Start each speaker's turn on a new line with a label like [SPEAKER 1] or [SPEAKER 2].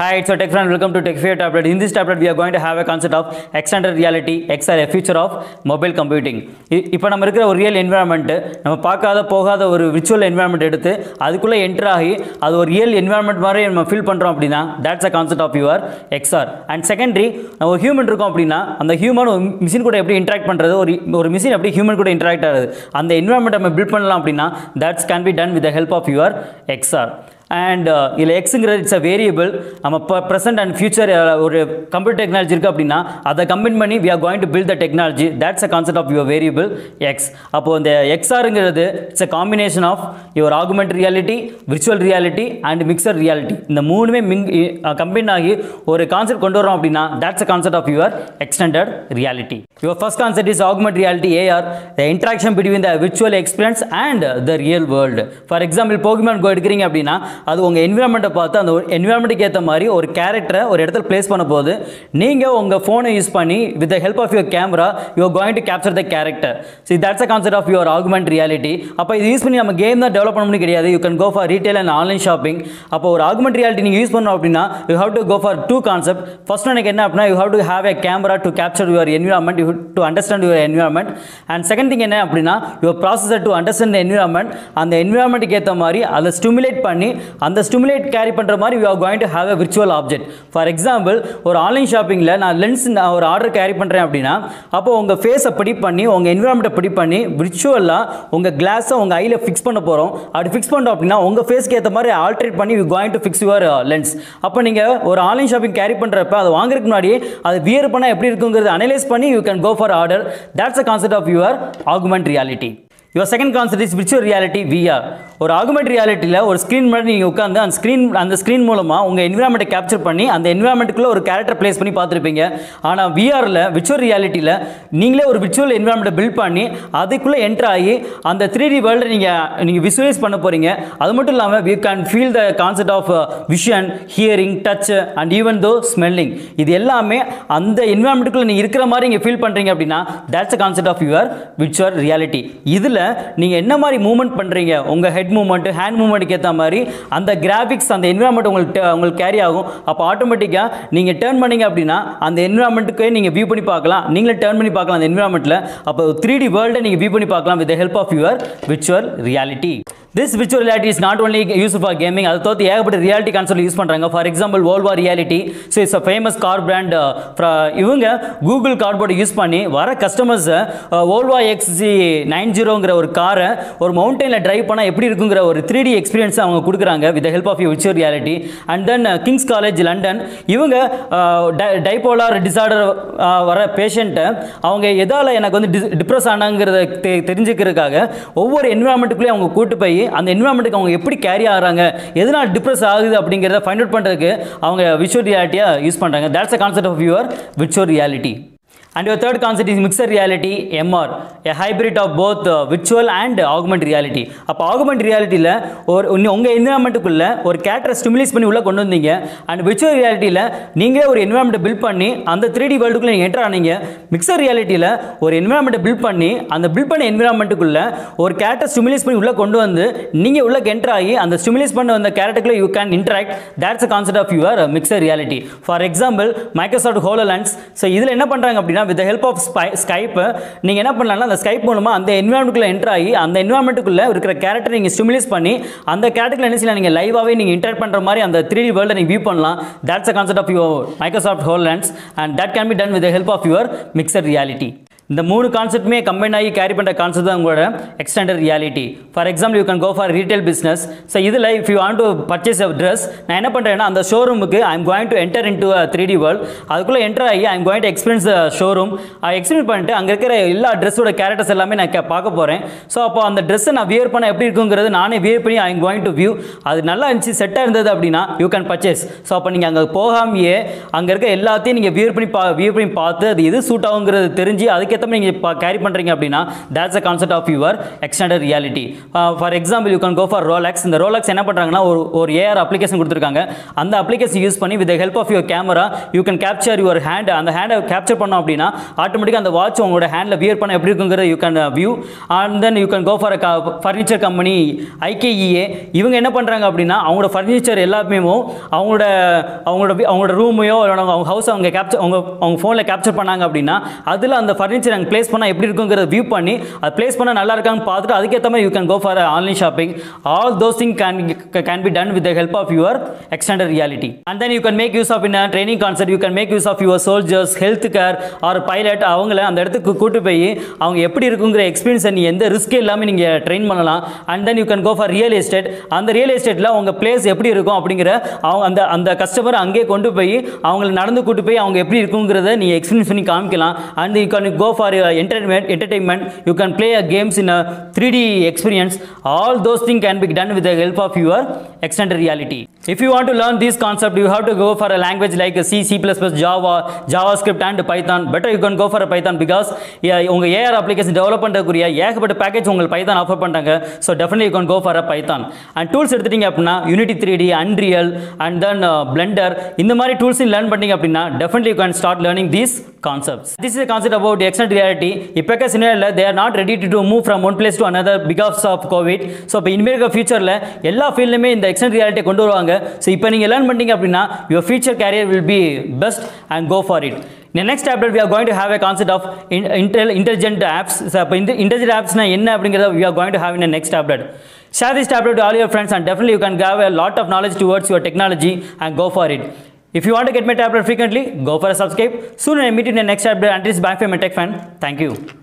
[SPEAKER 1] Hi, it's your tech friend. Welcome to TechFair tablet. In this tablet, we are going to have a concept of extended reality, XR, a future of mobile computing. இப்போ நம்ம இருக்கிற ஒரு real environment நம்ம பார்க்காத போகாத ஒரு virtual environment எடுத்து அதுக்குள்ளே என்டர் ஆகி அது ஒரு ரியல் என்விரான்மெண்ட் மாதிரி நம்ம ஃபீல் பண்ணுறோம் அப்படின்னா that's a concept of your XR and secondary ஒரு ஹியூமன் இருக்கோம் அப்படின்னா அந்த ஹியூமன் ஒரு மிஷின் கூட எப்படி இன்ட்ராக்ட் பண்ணுறது ஒரு ஒரு மிஷின் எப்படி ஹியூமன் கூட இன்ட்ராக்ட் ஆகுது அந்த என்விரான்மெண்ட் நம்ம பில்ட் பண்ணலாம் அப்படின்னா that's can be done with the help of your XR and இதில் எக்ஸுங்கிறது இட்ஸ் அ வேரியபிள் நம்ம இப்போ ப்ரெசென்ட் அண்ட் ஃபியூச்சர் ஒரு கம்ப்யூட்டர் டெக்னாலஜி இருக்குது அப்படின்னா அதை கம்பைன் பண்ணி we are going to build the technology that's a concept of your variable X அப்போது இந்த எக்ஸ்ஆருங்கிறது it's a combination of your augmented reality virtual reality and mixer reality இந்த மூணுமே Ming combine ஆகி ஒரு கான்செப்ட் கொண்டு வரோம் அப்படின்னா that's a concept of your extended reality your first concept is augmented reality AR the interaction between the virtual experience and the real world for example Pokemon go எடுக்கிறீங்க அப்படின்னா அது உங்கள் என்விரான்மெண்ட்டை பார்த்து அந்த என்விரான்மெண்ட்டுக்கு ஏற்ற மாதிரி ஒரு கேரக்டரை ஒரு இடத்துல ப்ளேஸ் பண்ண போது நீங்கள் உங்கள் ஃபோனை யூஸ் பண்ணி with the help of your camera you are going to capture the character see that's a concept of your augmented reality அப்போ இது யூஸ் பண்ணி நம்ம கேம் தான் டெவலப் பண்ண முடியும் கிடையாது. You can go for retail and online shopping அப்போ ஒரு ஆகுமெண்ட் ரியாலிட்டி நீங்கள் யூஸ் பண்ணோம் அப்படின்னா you have to go for two concept first எனக்கு என்ன அப்படின்னா you have to have a camera to capture your environment you to understand your environment and second thing என்ன அப்படின்னா your processor to understand environment அந்த என்விரான்மெண்ட்டுக்கு ஏற்ற மாதிரி அதை ஸ்டிமுலேட் பண்ணி அந்த ஸ்டிமுலேட் கேரி பண்ணுற மாதிரி you are going to have a virtual object for example ஒரு ஆன்லைன் ஷாப்பிங்கில் நான் லென்ஸ் நான் ஒரு ஆர்டர் கேரி பண்ணுறேன் அப்படின்னா அப்போ உங்கள் ஃபேஸை பிடி பண்ணி உங்கள் என்விரான்மெண்ட்டை பிடி பண்ணி விர்ச்சுவலாக உங்கள் கிளாஸை உங்கள் ஐயில் ஃபிக்ஸ் பண்ண போகிறோம் அப்படி ஃபிக்ஸ் பண்ணோம் அப்படின்னா உங்கள் ஃபேஸ்க்கு ஏற்ற மாதிரி ஆல்ட்ரேட் பண்ணி you going to fix your lens அப்போ நீங்கள் ஒரு ஆன்லைன் ஷாப்பிங் கேரி பண்ணுறப்ப அதை வாங்குறதுக்கு முன்னாடி அது வியர் பண்ணால் எப்படி இருக்குங்கிறது அனலைஸ் பண்ணி you can go for order that's a concept of your augmented reality your second concept is virtual reality VR ஒரு ஆகுமெண்ட் ரியாலிட்டியில் ஒரு ஸ்க்ரீன் முன்னாடி நீங்கள் உட்காந்து அந்த ஸ்க்ரீன் அந்த ஸ்க்ரீன் மூலமாக உங்கள் என்விரான்மெண்ட்டை கேப்சர் பண்ணி அந்த என்விரான்மெண்ட்டுக்குள்ளே ஒரு கேரக்டர் ப்ளேஸ் பண்ணி பார்த்துருப்பீங்க. ஆனால் விஆரில் விர்ச்சுவல் ரியாலிட்டியில் நீங்களே ஒரு விர்ச்சுவல் என்விரான்மெண்ட்டை பில்ட் பண்ணி அதுக்குள்ளே என்டர் ஆகி அந்த த்ரீ டி வேர்ல்டை நீங்கள் நீங்கள் விசுவலைஸ் பண்ண போகிறீங்க அது மட்டும் இல்லாமல் we can feel the concept of vision hearing touch and even though smelling இது எல்லாமே அந்த என்விரான்மெண்ட்டுக்குள்ளே நீங்கள் இருக்கிற மாதிரி நீங்கள் ஃபீல் பண்ணுறீங்க அப்படின்னா that's a concept of your virtual reality இதில் நீங்கள் என்ன மாதிரி மூவ்மெண்ட் பண்ணுறீங்க உங்கள் ஹெட் மூவ்மெண்ட்டு ஹேண்ட் மூவ்மெண்ட்டுக்கு ஏற்ற மாதிரி அந்த கிராஃபிக்ஸ் அந்த என்விரான்மெண்ட் உங்களுக்கு உங்களுக்கு கேரி ஆகும். அப்போ ஆட்டோமேட்டிக்காக நீங்கள் டேர்ன் பண்ணீங்க அப்படின்னா அந்த என்விரான்மெண்ட்டுக்கே நீங்கள் வியூ பண்ணி பார்க்கலாம். நீங்களே டேர்ன் பண்ணி பார்க்கலாம் அந்த என்விரான்மெண்ட்டில் அப்போ த்ரீ டி வேர்ல்டை நீங்கள் வியூ பண்ணி பார்க்கலாம் with help of your virtual reality this virtual reality is not only use for gaming அதை தவிர்த்து ஏகப்பட்ட ரியாலிட்டி கான்செப்ட் யூஸ் பண்ணுறாங்க for example Volvo reality so it's a famous car brand இவங்க Google கார்போர்டை use பண்ணி வர கஸ்டமர்ஸை எக்ஸ் எக்ஸ்ஜி நைன் ஜீரோங்கிற ஒரு காரை ஒரு மவுண்டனில் டிரைவ் பண்ணால் எப்படி இருக்குங்கிற ஒரு த்ரீ டி எக்ஸ்பீரியன்ஸ் அவங்க கொடுக்குறாங்க with help of virtual reality and then Kings College London இவங்க டைபோலார் டிசார்டர் வர பேஷண்ட்டை அவங்க எதால் எனக்கு வந்து டிப்ரெஸ் ஆனாங்கிறத தெ தெரிஞ்சுக்கிறதுக்காக ஒவ்வொரு என்விரான்மெண்ட்டுக்குள்ளேயும் அவங்க கூட்டு போய் அந்த என்விரான்மெண்ட்டுக்கு அவங்க எப்படி கேரி ஆகுறாங்க எதனால் டிப்ரெஸ் ஆகுது அப்படிங்கிறத ஃபைண்ட் அவுட் பண்ணுறதுக்கு அவங்க விர்ச்சுவல் ரியாலிட்டியாக யூஸ் பண்ணுறாங்க that's a concept of your virtual reality and your third concept is mixed reality MR a hybrid of both uh, virtual and augmented reality. அப்போ augmented realityல ஒரு உங்கள் என்விரான்மெண்ட்டுக்குள்ள ஒரு கேரக்டரை ஸ்டிமுலேஸ் பண்ணி உள்ளே கொண்டு வந்தீங்க. அண்ட் விர்ச்சுவல் ரியாலிட்டியில் நீங்களே ஒரு என்விரான்மெண்ட்டை பில்ட் பண்ணி அந்த த்ரீ டி வேர்ல்டுக்குள்ளே நீங்கள் என்டர் ஆனீங்க. மிக்சர் ரியாலிட்டியில் ஒரு என்விரான்மெண்ட்டை பில்ட் பண்ணி அந்த பில்ட் பண்ண என்விரான்மெண்ட்டுக்குள்ள ஒரு கேரக்டர் ஸ்டிமுலேஸ் பண்ணி உள்ளே கொண்டு வந்து நீங்கள் உள்ள என்டர் ஆகி அந்த ஸ்டிமுலேஸ் பண்ண வந்த கேரக்டருக்குள்ள you can interact that's a concept of your mixer reality for example Microsoft holo HoloLens so இதில் என்ன பண்ணுறாங்க அப்படின்னா வித் ஹெல்ப் ஆஃப் ஸ்பை ஸ்கைப்பு நீங்கள் என்ன பண்ணலாம்னா அந்த ஸ்கைப் மூலமாக அந்த என்விரான்மெண்ட்டுக்குள்ள என்டர் ஆகி அந்த என்விரான்மெண்ட்டுக்குள்ள இருக்கிற கேரக்டர் நீங்கள் ஸ்டிமுலேஸ் பண்ணி அந்த கேரக்டர் என்ன செய்யலாம் நீங்கள் லைவாகவே நீங்கள் இன்டர் பண்ணுற மாதிரி அந்த த்ரீ டி வேர்ல்டை நீங்கள் வியூ பண்ணலாம். That's a concept of your Microsoft HoloLens and that can be done with help of your mixer reality இந்த மூணு கான்செப்ட்டுமே கம்பைன் ஆகி கேரி பண்ணுற கான்செப்ட் தான் உங்களோட extended reality for example you can go for retail business so இதில் if you want to purchase a dress நான் என்ன பண்ணுறேன்னா அந்த ஷோரூமுக்கு I am going to enter into three D world அதுக்குள்ளே என்டர் ஆகி I am going to experience the showroom experience பண்ணிட்டு அங்கே இருக்கிற எல்லா ட்ரெஸ்ஸோட கேரக்டர்ஸ் எல்லாமே நான் கே- பார்க்க போகிறேன் ஸோ அப்போ அந்த ட்ரெஸ்ஸை நான் வியர் பண்ண எப்படி இருக்குங்கிறது நானே வியர் பண்ணி I am going to view அது நல்லா இருந்துச்சு செட்டாக இருந்தது அப்படின்னா யூ கேன் பர்ச்சேஸ் ஸோ அப்போ நீங்கள் அங்கே போகாமையே அங்கே இருக்க எல்லாத்தையும் நீங்கள் வியர் பண்ணி பா வியர் பண்ணி பார்த்து அது எது சூட் ஆகுங்கிறது தெரிஞ்சு அதுக்கேற்ற மாதிரி நீங்கள் இப்போ கேரி பண்ணுறீங்க அப்படின்னா that's a concept of your extended reality for example you can go for Rolex இந்த ரோலாக்ஸ் என்ன பண்ணுறாங்கன்னா ஒரு ஒரு ஏஆர் அப்ளிகேஷன் கொடுத்துருக்காங்க. அந்த அப்ளிகேஷன் யூஸ் பண்ணி with help of your camera you can capture your hand அந்த ஹேண்டை கேப்சர் பண்ணோம் அப்படின்னா ஆட்டோமேட்டிக்காக அந்த வாட்ச் உங்களோட ஹேண்டில் வியர் பண்ண எப்படி இருக்குங்கிற you can view and then you can go for furniture company IKEA இவங்க என்ன பண்ணுறாங்க அப்படின்னா அவங்களோட ஃபர்னிச்சர் எல்லாமே அவங்களோட அவங்களோட அவங்களோட ரூமையோ அவங்க ஹவுஸ் அவங்க கேப்சர் அவங்க அவங்க ஃபோனில் கேப்சர் பண்ணாங்க அப்படின்னா அதில் அந்த ஃபர்னிச்சர் வச்சு நாங்கள் பிளேஸ் பண்ணால் எப்படி இருக்குங்கிறத வியூ பண்ணி அது பிளேஸ் பண்ணால் நல்லா இருக்கான்னு பார்த்துட்டு அதுக்கேற்ற மாதிரி you can go for online shopping all those thing can can be done with the help of your extended reality and then you can make use of in training concept you can make use of your soldiers health care or pilot அவங்கள அந்த இடத்துக்கு கூட்டு போய் அவங்க எப்படி இருக்குங்கிற எக்ஸ்பீரியன்ஸை நீ எந்த ரிஸ்க் இல்லாமல் நீங்கள் ட்ரெயின் பண்ணலாம். And then you can go for real estate அந்த ரியல் எஸ்டேட்டில் உங்கள் பிளேஸ் எப்படி இருக்கும் அப்படிங்கிற அவங்க அந்த அந்த கஸ்டமர் அங்கே கொண்டு போய் அவங்களை நடந்து கூட்டு போய் அவங்க எப்படி இருக்குங்கிறத நீ எக்ஸ்பீரியன்ஸ் பண்ணி காமிக்கலாம். And you can go for entertainment entertainment you can play a games in a three D experience all those thing can be done with help of your extended reality if you want to learn this concept you have to go for a language like C C plus plus Java JavaScript and Python better you can go for Python because உங்கள் AR application develop பண்ணுறதுக்குரிய ஏகப்பட்ட package உங்களுக்கு Python offer பண்ணுறாங்க so definitely you can go for a Python and tools எடுத்துட்டீங்க அப்படின்னா Unity three D Unreal and then Blender இந்த மாதிரி tools learn பண்ணீங்க அப்படின்னா definitely you can start learning these concept this is concept about unfortunate reality, இப்பக்க சினியரில் they are not ready to do move from one place to another because of COVID. So இப்போ இனிமேல் இருக்க ஃபியூச்சரில் எல்லா ஃபீல்டுமே இந்த எக்ஸ்டென்ட் ரியாலிட்டியை கொண்டு வருவாங்க ஸோ இப்போ நீங்கள் லேர்ன் பண்ணிட்டீங்க அப்படின்னா your future career will be best and go for it இந்த next tablet we are going to have a concept of Intel intelligent apps இப்போ இந்த இன்டெலிஜென்ட் ஆப்ஸ்னா என்ன அப்படிங்கிறத we are going to have in next tablet Share this tablet to all your friends and definitely you can have a lot of knowledge towards your technology and go for it. If you want to get my tablet frequently go for a subscribe. Soon I meet you in the next tablet and this is back from my tech fan. Thank you